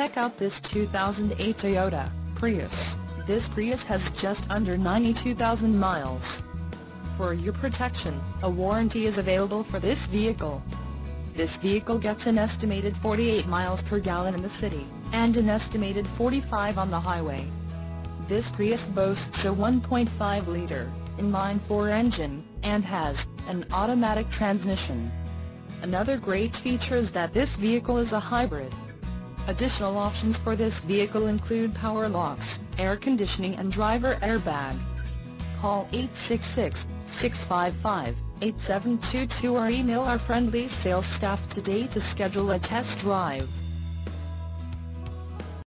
Check out this 2008 Toyota Prius. This Prius has just under 92,000 miles. For your protection, a warranty is available for this vehicle. This vehicle gets an estimated 48 miles per gallon in the city, and an estimated 45 on the highway. This Prius boasts a 1.5-liter, inline-four engine, and has an automatic transmission. Another great feature is that this vehicle is a hybrid. Additional options for this vehicle include power locks, air conditioning and driver airbag. Call 866-655-8722 or email our friendly sales staff today to schedule a test drive.